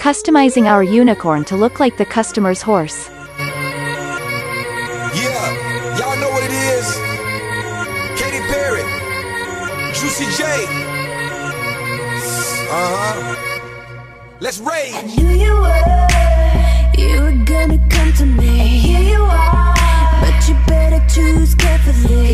customizing our unicorn to look like the customer's horse. Yeah, y'all know what it is. Katy Perry, Juicy J. Uh-huh. Let's rage. I knew you were, you were gonna come to me. And here you are, but you better choose carefully.